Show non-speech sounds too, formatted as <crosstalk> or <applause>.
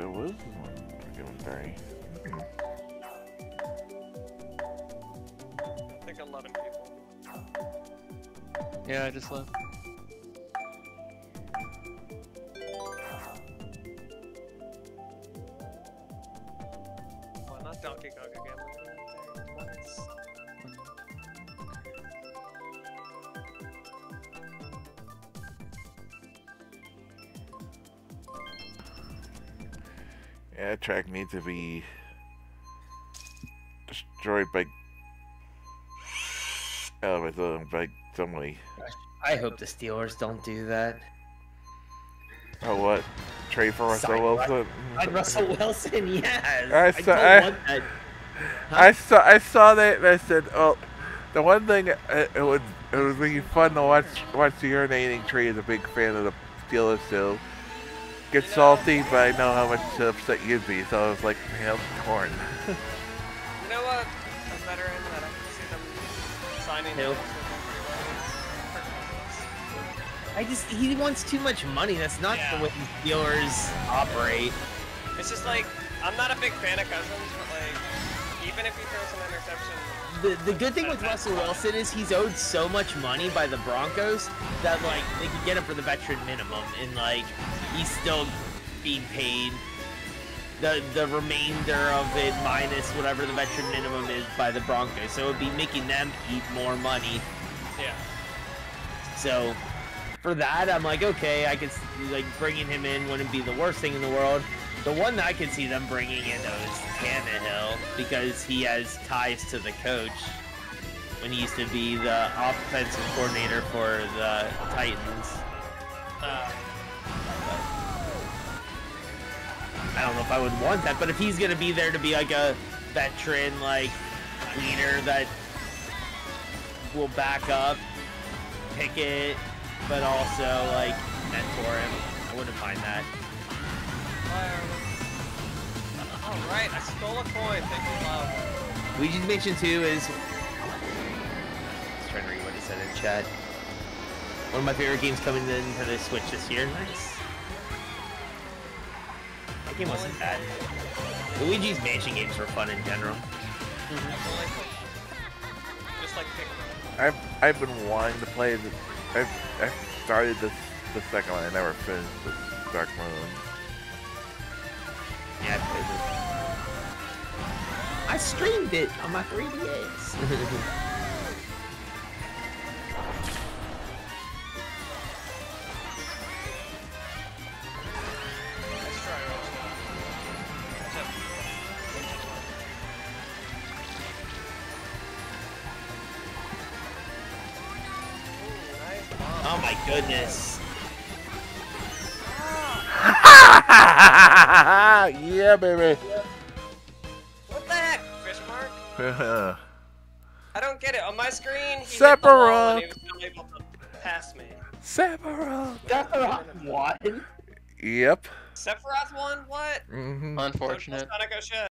it was one freaking three. I think 11 people. Yeah, I just left. Well, not Donkey Kong Yeah, that track needs to be destroyed by oh, by, some- by somebody. I hope the Steelers don't do that. Oh, what? Trade for Russell Sign Wilson? Like Russell <laughs> Wilson, yes. I I, saw- don't I- want that. I saw I saw that and I said, "Oh, the one thing uh, it would it would be fun to watch watch the urinating tree. Is a big fan of the Steelers too. Get salty, but I know how much upset you'd be. So I was like, man, I'm torn. You know what? A veteran that I can see them signing. Who? deals with them pretty. I just he wants too much money. That's not Yeah. the way the Steelers operate. It's just like I'm not a big fan of Cousins, but like even if he throws an interception, The, the good thing with Russell Wilson is he's owed so much money by the Broncos that like they could get him for the veteran minimum and like he's still being paid the the remainder of it minus whatever the veteran minimum is by the Broncos. So it would be making them eat more money. yeah. So for that, I'm like, okay, I could like bringing him in wouldn't be the worst thing in the world. The one that I can see them bringing in though is Tannehill because he has ties to the coach when he used to be the offensive coordinator for the Titans. Uh, I don't know if I would want that, but if he's gonna be there to be like a veteran like leader that will back up Pickett, but also like mentor him, I wouldn't mind that. All right, I stole a coin. Thank you, love. Luigi's Mansion 2 is. Just trying to read what he said in chat. One of my favorite games coming to Nintendo Switch this year. Nice. That game wasn't bad. Luigi's Mansion games were fun in general. Just like pick. I've I've been wanting to play the. I've I've started this the second one. I never finished the Dark Moon. Yeah, I played it. I streamed it on my 3DS. Oh my goodness. Yeah, baby. What the heck? Fish mark? <laughs> I don't get it. On my screen, he hit the wall and he was able to pass me. Sephiroth. What? Yep. Sephiroth won? What? Mm -hmm. Unfortunate. Sonic O'Shea.